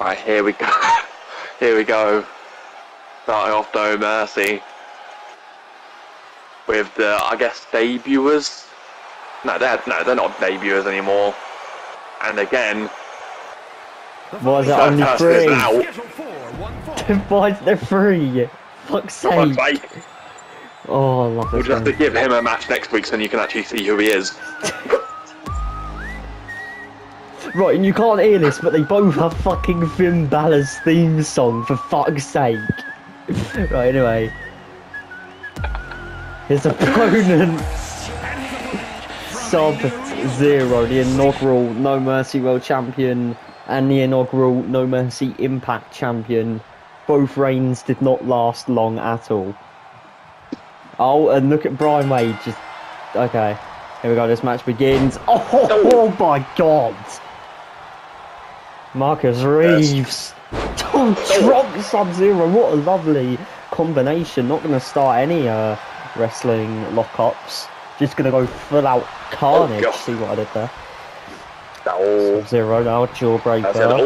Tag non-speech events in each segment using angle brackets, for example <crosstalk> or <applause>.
Right, here we go. <laughs> here we go. Starting off No Mercy. With the, I guess, debuters. No, they're, no, they're not debuters anymore. And again, Was it first only is three? out. Scheduled for one fall. Why is there three? Fuck's sake. sake. Oh, I love We'll just have to give him a match next week so you can actually see who he is. <laughs> Right, and you can't hear this, but they both have fucking Finn Bálor's theme song, for fuck's sake. <laughs> right, anyway. His opponent, Sub-Zero, the inaugural No Mercy World Champion and the inaugural No Mercy Impact Champion. Both reigns did not last long at all. Oh, and look at Brian Wade, just... Okay, here we go, this match begins. Oh, <laughs> oh my god! Marcus Reeves. Don't drop Sub-Zero. What a lovely combination. Not going to start any uh, wrestling lockups. Just going to go full out carnage. God. See what I did there. Oh, Sub-Zero now, that's it. jawbreaker. Oh,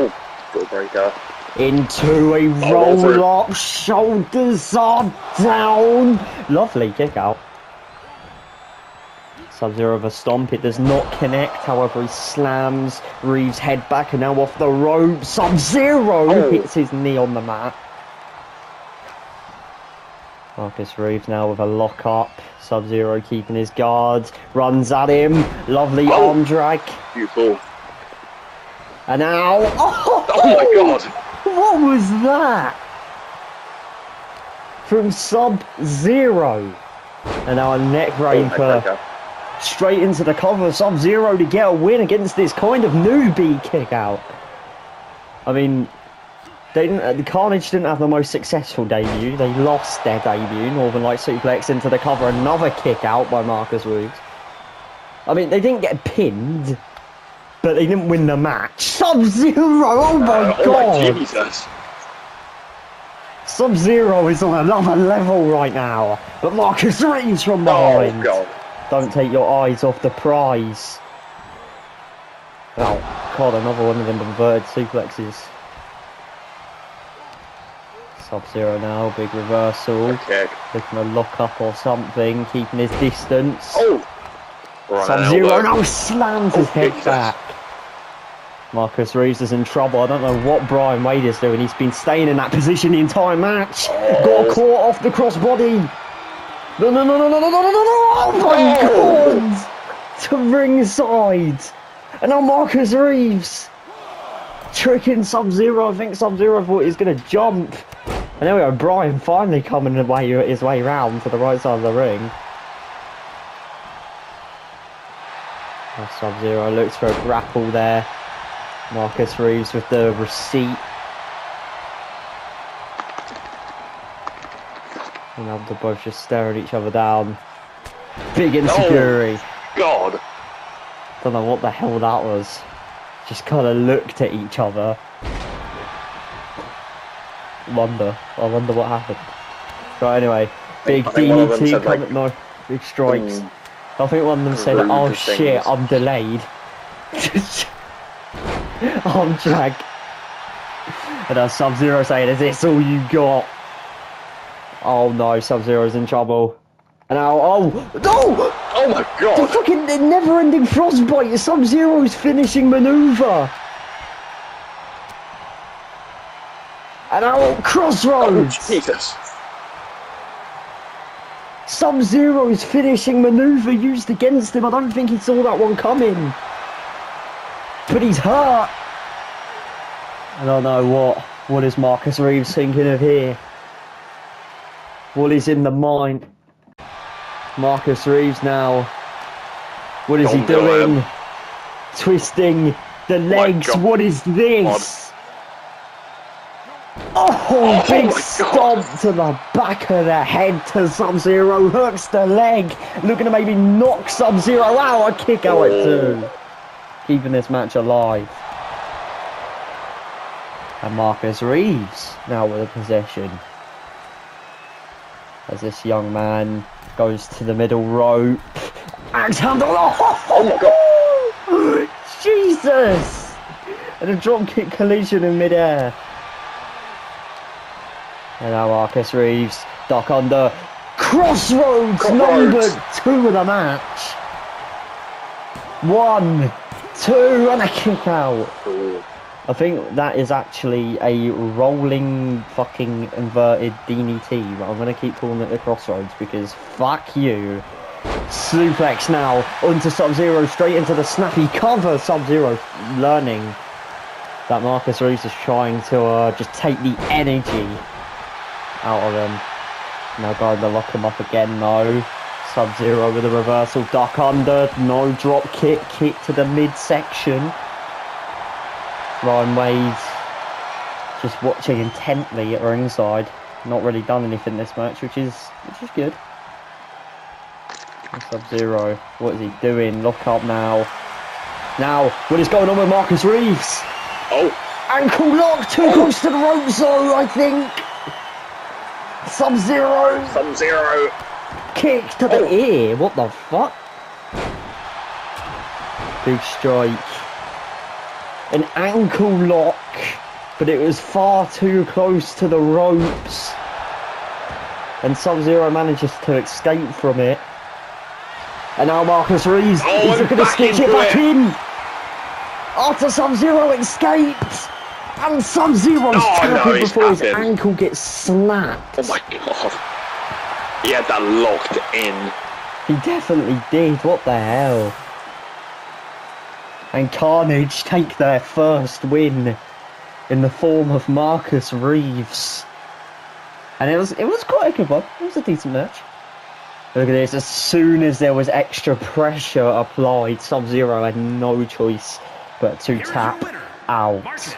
deal. Into a Oh, roll up. Shoulders are down. Lovely kick out. Sub-Zero of a stomp. It does not connect. However, he slams Reeves' head back and now off the rope. Sub-Zero Oh. hits his knee on the mat. Marcus Reeves now with a lock up. Sub-Zero keeping his guard. Runs at him. Lovely Oh. arm drag. Beautiful. And now. <laughs> Oh, Oh my god. What was that? From Sub Zero. And now a neck Oh, raper neckbreaker. Straight into the cover of Sub Zero to get a win against this kind of newbie kick out. I mean, they didn't, uh, the Carnage didn't have the most successful debut. They lost their debut. Northern Light suplex into the cover, another kick out by Marcus Reeves. I mean, they didn't get pinned, but they didn't win the match. Sub Zero, oh my Uh, oh god! my Jesus. Sub Zero is on another level right now, but Marcus Reeves from behind. Oh behind. god. Don't take your eyes off the prize. Oh, God, another one of them inverted suplexes. Sub Zero now, big reversal. Kick. Looking to lock up or something, keeping his distance. Oh. Right, Sub-Zero now slams his Oh, head Jesus. back. Marcus Reeves is in trouble. I don't know what Brian Wade is doing. He's been staying in that position the entire match. Oh. Got caught off the crossbody. No, no, no, no, no, no, no, no, no, no. Oh my Oh. god! To ringside. And now Marcus Reeves. Tricking Sub Zero. I think Sub Zero thought he was going to jump. And there we go. Brian finally coming the way, his way round to the right side of the ring. Sub Zero looks for a grapple there. Marcus Reeves with the receipt. And now they're both just staring each other down. Big insecurity. God. Don't know what the hell that was. Just kind of looked at each other. Wonder. I wonder what happened. Right, anyway. Big I think one DDT said, like. No, big strikes. mm, I think one of them said, "Oh things." shit, I'm delayed." <laughs> Arm drag. And then Sub Zero saying, "Is this all you got?" Oh no, Sub Zero's in trouble. And now, oh no! Oh my god! The fucking never-ending frostbite. Sub Zero's finishing maneuver. And now Oh, crossroads. Jesus. Sub Zero's finishing maneuver used against him. I don't think he saw that one coming. But he's hurt. I don't know what. What is Marcus Reeves thinking of here? Is in the mind? Marcus Reeves now. What is he Don't do doing? it. Twisting the legs. What is this? Oh, big stomp to the back of the head to Sub Zero. Hooks the leg. Looking to maybe knock Sub Zero out. A kick out at Oh. two. Keeping this match alive. And Marcus Reeves now with a possession. As this young man goes to the middle rope. Axe handle. Oh my god. <gasps> Jesus! And a drop kick collision in midair. And now Marcus Reeves, duck under. Crossroads, Crossroads. number two of the match. One, two, and a kick out. I think that is actually a rolling fucking inverted DDT, but I'm gonna keep calling it the crossroads because fuck you. Suplex now onto Sub Zero, straight into the snappy cover. Sub Zero learning that Marcus Reeves is trying to uh, just take the energy out of him. Now going to lock him up again, no. Sub Zero with a reversal duck under, no drop kick, kick to the midsection. Brian Wade just watching intently at ringside. Not really done anything this match, which is which is good. Sub Zero, what is he doing? Lock up now. Now, what is going on with Marcus Reeves? Oh, Ankle lock, too close oh. to the rope zone, I think. Sub Zero Sub Zero. kick to the Oh. ear. What the fuck? Big strike. An ankle lock, but it was far too close to the ropes. And Sub Zero manages to escape from it. And now Marcus Reeves Oh, is going to stitch it back it. in. After Sub Zero escapes. And Sub Zero's Oh, no, tapping he's before his ankle gets snapped. Oh my god. He had that locked in. He definitely did. What the hell? And Carnage take their first win in the form of Marcus Reeves. And it was it was quite a good one. It was a decent match. Look at this. As soon as there was extra pressure applied, Sub Zero had no choice but to Here is tap winner, out. Marcus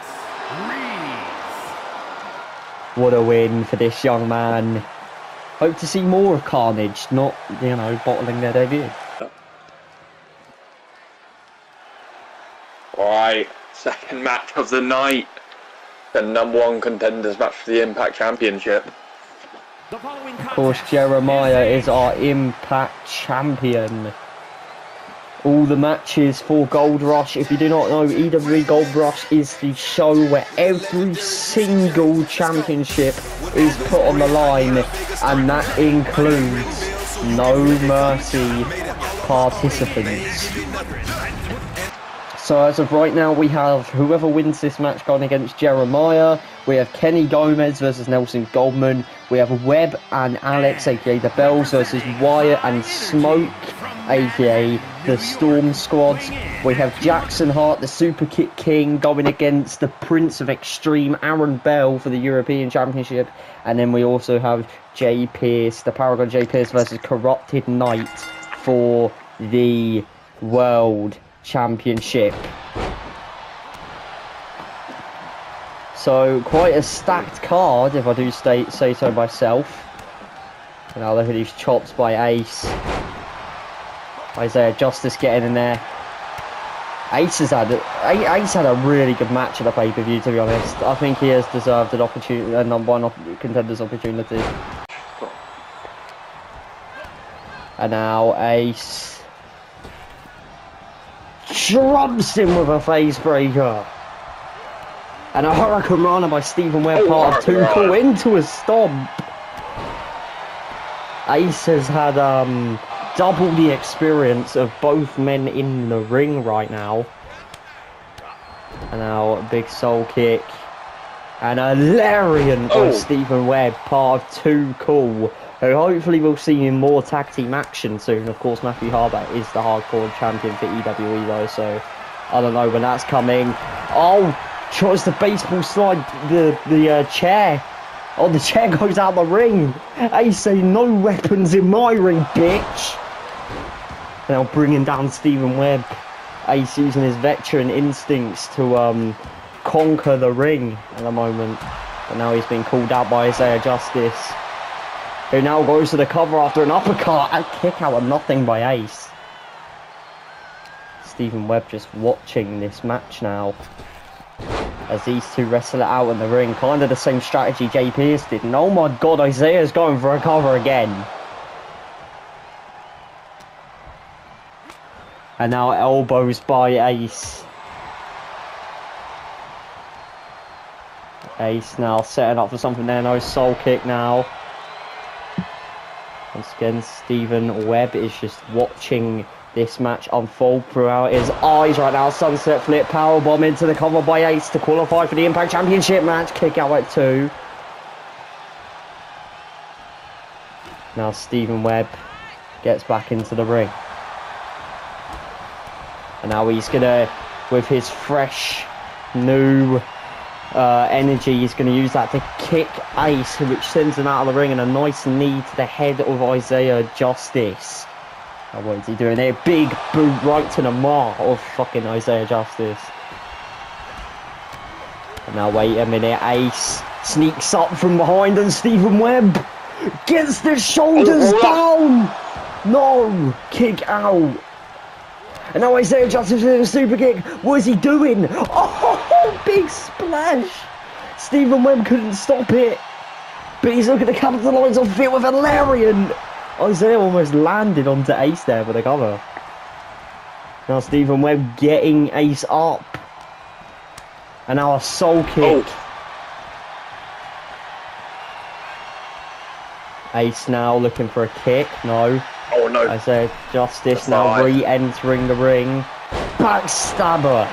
What a win for this young man. Hope to see more of Carnage, not, you know, bottling their debut. Alright, second match of the night. The number one contenders match for the Impact Championship. The following Of course, Jeremiah is our Impact champion. All the matches for Gold Rush. If you do not know, EWE Gold Rush is the show where every single championship is put on the line, and that includes No Mercy participants. So as of right now, we have whoever wins this match going against Jeremiah. We have Kenny Gomez versus Nelson Goldman. We have Webb and Alex, aka the Bells, versus Wyatt and Smoke, aka the Storm Squads. We have Jackson Hart, the Super Kick King, going against the Prince of Extreme, Aaron Bell, for the European Championship. And then we also have Jay Pierce, the Paragon Jay Pierce versus Corrupted Knight for the World Championship. So quite a stacked card, if I do stay, say so myself. And now look at these chops by Ace. Isaiah Justice getting in there. Ace has had A- Ace had a really good match at the pay per view. To be honest, I think he has deserved an opportunity, a number one op- contender's opportunity. And now Ace trumps him with a face breaker. And a hurricanrana by Stephen Webb, Oh, part of two, call into a stomp. Ace has had um, double the experience of both men in the ring right now. And now a big soul kick. And a lariat by Oh. Stephen Webb, part of two cool. Who hopefully we'll see in more tag team action soon. Of course, Matthew Harback is the hardcore champion for EWE though, so I don't know when that's coming. Oh, tries the baseball slide the the uh, chair. Oh, the chair <laughs> goes out the ring. Ace say no weapons in my ring, bitch. Now bringing down Stephen Webb. Ace using his veteran instincts to um, conquer the ring at the moment. But now he's been called out by Isaiah Justice. Who now goes to the cover after an uppercut. A kick out of nothing by Ace. Stephen Webb just watching this match now. As these two wrestle it out in the ring. Kind of the same strategy Jay Pierce did. And oh my god, Isaiah's going for a cover again. And now elbows by Ace. Ace now setting up for something there. No soul kick now. Once again, Stephen Webb is just watching this match unfold throughout his eyes right now. Sunset flip, power bomb into the cover by Ace to qualify for the Impact Championship match. Kick out at two. Now Stephen Webb gets back into the ring. And now he's gonna, with his fresh, new uh, energy, he's gonna use that to kick Ace, which sends him out of the ring, and a nice knee to the head of Isaiah Justice. Oh, what is he doing there? Big boot right to the mark of fucking Isaiah Justice. And now wait a minute, Ace sneaks up from behind and Stephen Webb gets the shoulders Oh, down. No, kick out. And now Isaiah Justice with a super kick. What is he doing? Oh, <laughs> big splash. Stephen Webb couldn't stop it. But he's looking to capitalise off it with a lariat. Isaiah almost landed onto Ace there with a cover. Now Stephen Webb getting Ace up. And now a soul kick. Oh. Ace now looking for a kick. No. Oh no. Justice That's now re-entering the ring. Backstabber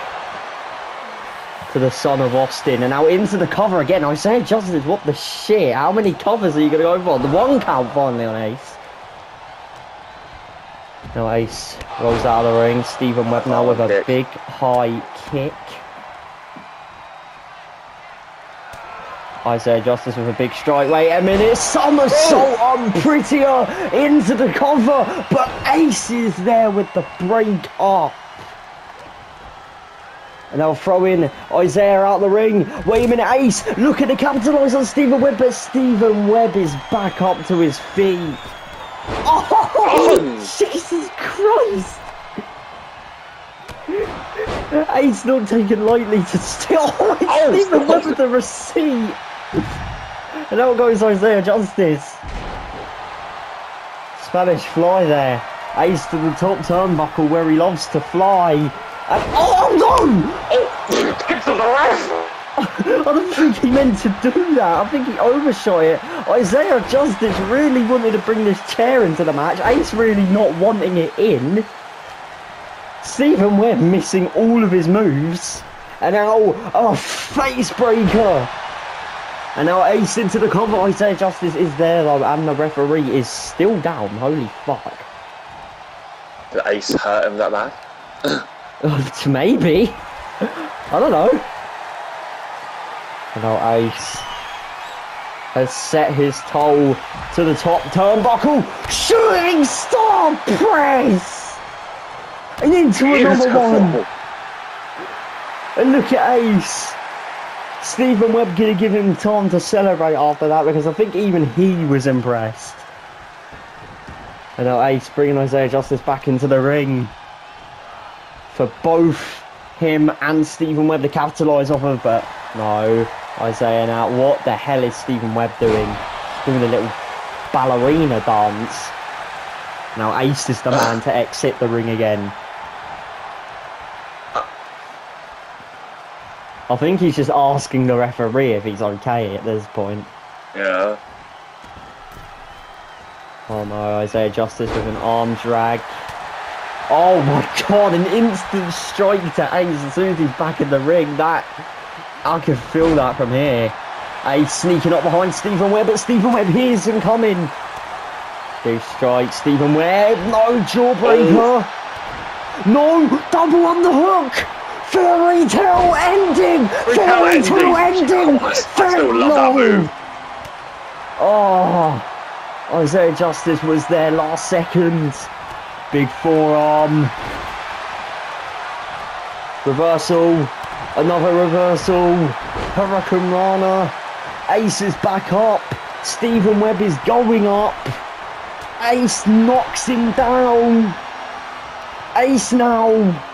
to the son of Austin, and now into the cover again. Isaiah Justice, what the shit? How many covers are you gonna go for? The one count finally on Ace. Now Ace rolls out of the ring. Stephen Webb now oh, with a big high kick. Isaiah Justice with a big strike. Wait a minute. Somersault oh. on prettier into the cover. But Ace is there with the break up. And they'll throw in Isaiah out the ring. Wait a minute, Ace looking to capitalise on Stephen Webb, but Stephen Webb is back up to his feet. Oh, Oh. <laughs> Jesus Christ! Ace not taken lightly to steal. Oh, <laughs> Oh, Stephen Webb with the receipt. And out goes Isaiah Justice. Spanish fly there. Ace to the top turnbuckle where he loves to fly. And oh no! Oh, kick to the ref. <laughs> I don't think he meant to do that. I think he overshot it. Isaiah Justice really wanted to bring this chair into the match. Ace really not wanting it in. Stephen Webb missing all of his moves. And now oh, a face breaker. And now Ace into the cover. Isaiah Justice is there though, and the referee is still down. Holy fuck. Did Ace hurt him that bad? <laughs> Uh, maybe. I don't know. And now Ace has set his toe to the top turnbuckle. Shooting star press! And into another one. And look at Ace. Stephen Webb gonna give him time to celebrate after that because I think even he was impressed. And now Ace bringing Isaiah Justice back into the ring for both him and Stephen Webb to capitalise off of, but no, Isaiah now. What the hell is Stephen Webb doing? Doing a little ballerina dance. Now Ace is the man to exit the ring again. I think he's just asking the referee if he's okay at this point. Yeah. Oh no, Isaiah Justice with an arm drag. Oh my god, an instant strike to Ace as soon as he's back in the ring. That I can feel that from here. Ace sneaking up behind Stephen Webb, but Stephen Webb hears him coming. Big strike, Stephen Webb. No jawbreaker. Oh. No, double on the hook. Fairy tale ending. Fairy tale ending. that move. Oh, Isaiah Justice was there last second. Big forearm. Reversal. Another reversal. hurricanrana. Ace is back up. Stephen Webb is going up. Ace knocks him down. Ace now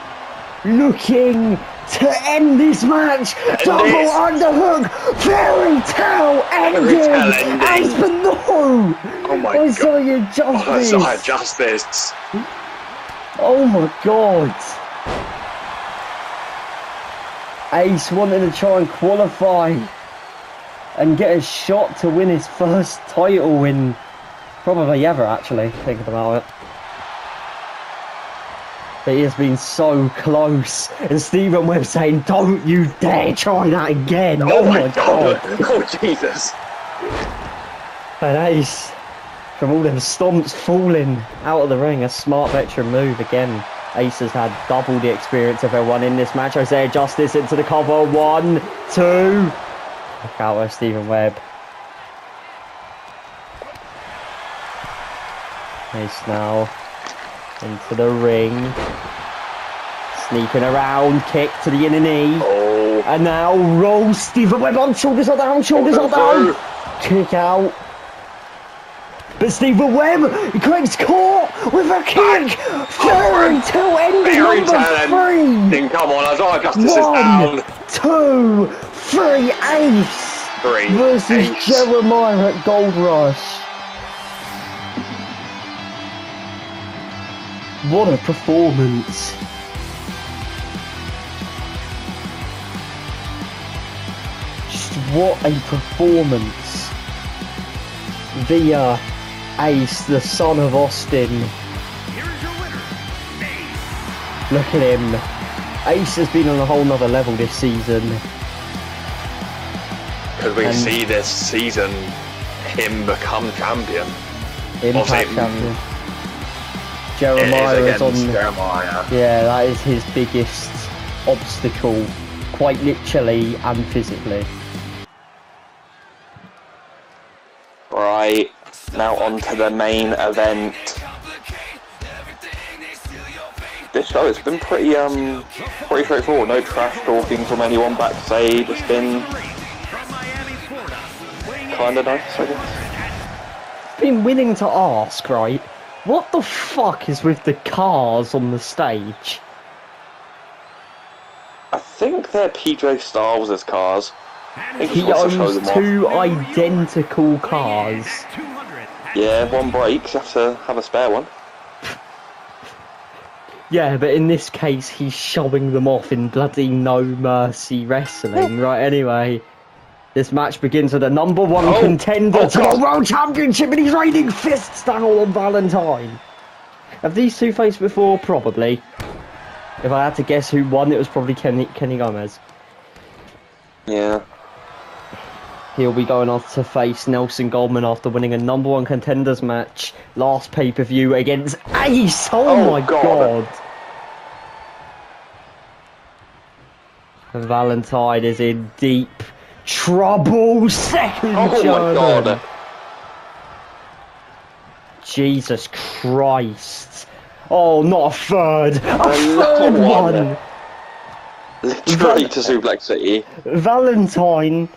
looking to end this match. Double this. underhook. Fairy tale ending. tale ending. Ace, but no. Oh my Isaiah Oh, Justice. Isaiah Justice. Oh my god. Ace wanted to try and qualify and get a shot to win his first title in probably ever, actually, thinking about it. But he has been so close. And Stephen Webb saying, Don't you dare try that again. Oh, oh my god. <laughs> Oh Jesus! And Ace, from all them stomps falling out of the ring, a smart veteran move again. Ace has had double the experience of everyone in this match. Isaiah Justice into the cover. One, two. Look out there, Stephen Webb. Ace now into the ring. Sneaking around, kick to the inner knee. Oh, And now roll Stephen Webb on, shoulders are down, shoulders are down. Kick out. But Stephen Webb, he gets caught with a kick. Third to end Very number talented. three. Then come on, Justice is One, down. two, three, ace Three. versus Ace. Jeremiah at Gold Rush. What a performance. Just what a performance. Via Ace, the son of Austin. Here is your winner, Ace. Look at him. Ace has been on a whole nother level this season. Because we And- see this season him become champion. Impact Obviously, champion. Jeremiah is is on. Jeremiah. Yeah, that is his biggest obstacle, quite literally and physically. Right, now on to the main event. This show has been pretty um pretty straightforward. No trash talking from anyone backstage. It's been From Miami, Florida, weighing in kind of nice, I guess. Been willing to ask, right? What the fuck is with the cars on the stage? I think they're PJ Styles' cars. He he wants to show owns two identical cars. Yeah, one breaks. You have to have a spare one. <laughs> Yeah, but in this case, he's showing them off in bloody no mercy wrestling, right? Anyway, this match begins with a number one Oh. contender Oh, to the World Championship, and he's raining fists down on Valentine. Have these two faced before? Probably. If I had to guess who won, it was probably Kenny, Kenny Gomez. Yeah. He'll be going on to face Nelson Goldman after winning a number one contenders match last pay per view against Ace. Oh, Oh, my God. god. Valentine is in deep trouble. Second <laughs> Oh my German. god. Jesus Christ. Oh, not a third. A Another third one. one. Literally to Suplex City. Valentine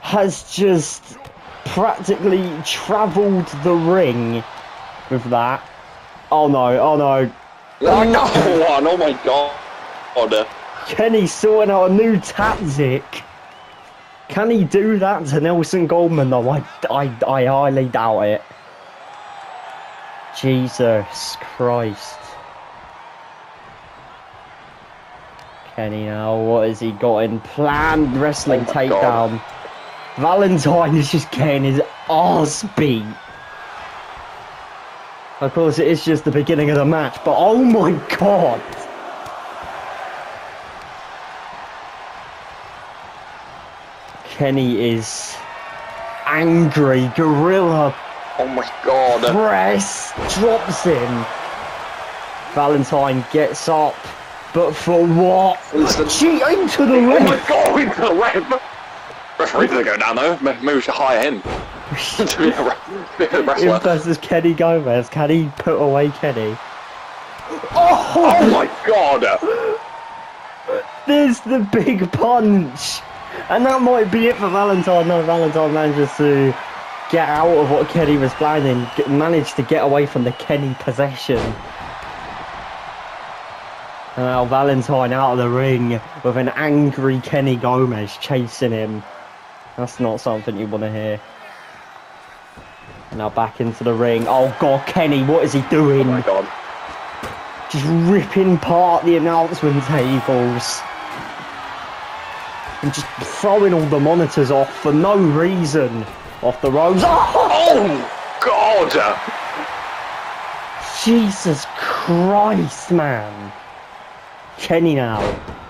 has just practically travelled the ring with that. Oh no, oh no. Another one. Oh my god. Kenny sorting out a new tactic. Can he do that to Nelson Goldman though? I, I, I highly doubt it. Jesus Christ. Kenny now, what has he got in planned wrestling Oh takedown? Valentine is just getting his ass beat. Of course, it is just the beginning of the match, but oh my god! Kenny is angry. Gorilla Oh my god. press drops him. Valentine gets up, but for what? Listen. Cheating to the Oh ring. my god, into the web! Referee doesn't go down though. Maybe we should hire him to be a, be a versus Kenny Gomez. Can he put away Kenny? Oh my god! There's the big punch. And that might be it for Valentine. No, Valentine manages to get out of what Kenny was planning, get, managed to get away from the Kenny possession. And now Valentine out of the ring with an angry Kenny Gomez chasing him. That's not something you want to hear. And now back into the ring. Oh god, Kenny, what is he doing? Oh my god. just ripping apart the announcement tables. And just throwing all the monitors off for no reason. Off the ropes. <laughs> Oh! Oh God! Jesus Christ, man. Kenny now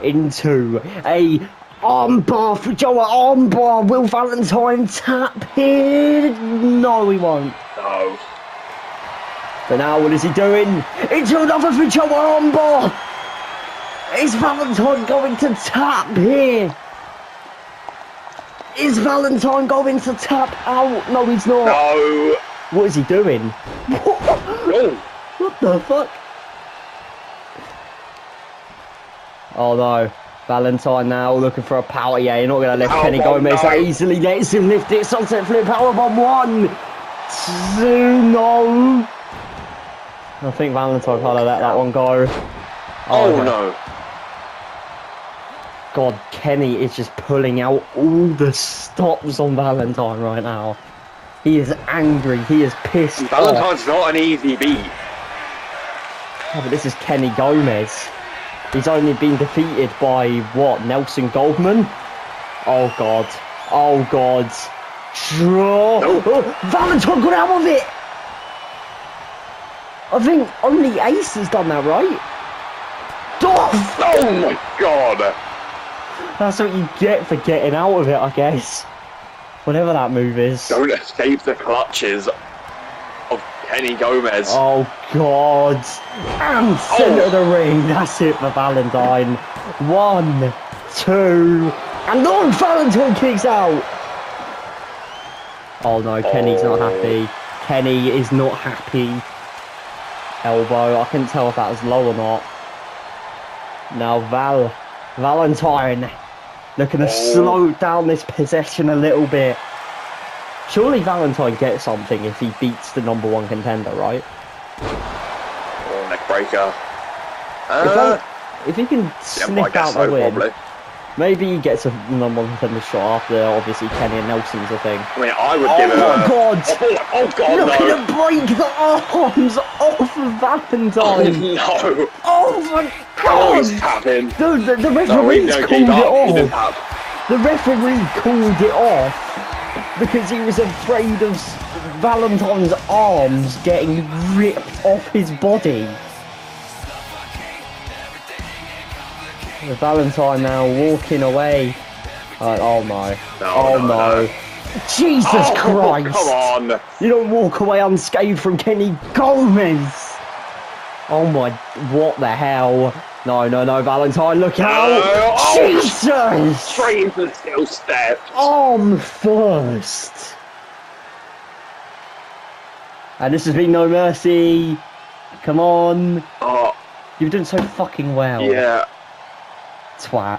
into a armbar Fujiwara armbar. Will Valentine tap here? No, he won't. No. But now what is he doing? Into another Fujiwara armbar. Is Valentine going to tap here? Is Valentine going to tap out? No, he's not. No. What is he doing? No. <laughs> Oh. What the fuck? Oh no. Valentine now looking for a power. Yeah, you're not going to lift Oh, Kenny Gomez no. that easily. Lets him lift it. Sunset flip powerbomb. One. Two. No. I think Valentine kind of let that one go. Oh okay. no. God, Kenny is just pulling out all the stops on Valentine right now. He is angry. He is pissed off. Valentine's not an easy beat. Yeah, but this is Kenny Gomez. He's only been defeated by what? Nelson Goldman? Oh god. Oh god. Draw. No. Oh, Valentine got out of it. I think only Ace has done that, right? Oh, Oh my God. That's what you get for getting out of it, I guess. Whatever that move is. Don't escape the clutches of Kenny Gomez. Oh god. And oh. centre of the ring. That's it for Valentine. One, two, and Lord Valentine kicks out. Oh no, Kenny's not Oh. happy. Kenny is not happy. Elbow. I couldn't tell if that was low or not. Now Val Valentine looking to Oh. slow down this possession a little bit. Surely Valentine gets something if he beats the number one contender, right? Oh, neck breaker. If, Uh, if he can yeah, sniff guess out the win, probably. Maybe he gets a number one contender shot after obviously Kenny and Nelson's a thing. I mean, I would Oh give it my a... god! Oh, oh, oh God, Look no. to break the arms off of Valentine! Oh, no. Oh my Oh, he's god! tapping. The, the, the referee's no, called it up. He didn't off. The referee called it off because he was afraid of Valentine's arms getting ripped off his body. The Valentine now walking away. Uh, oh no. No, oh no, no. no. Jesus Oh, Christ! Come on. You don't walk away unscathed from Kenny Gomez! Oh my, what the hell? No, no, no, Valentine, look out! oh. Jesus! Straight into the steel step. Arm first! And this has been no mercy. Come on. Oh, You've done so fucking well. yeah. 穿